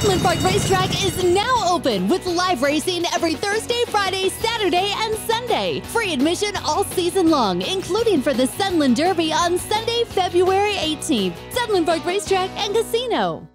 Sunland Park Racetrack is now open with live racing every Thursday, Friday, Saturday, and Sunday. Free admission all season long, including for the Sunland Derby on Sunday, February 18th. Sunland Park Racetrack and Casino.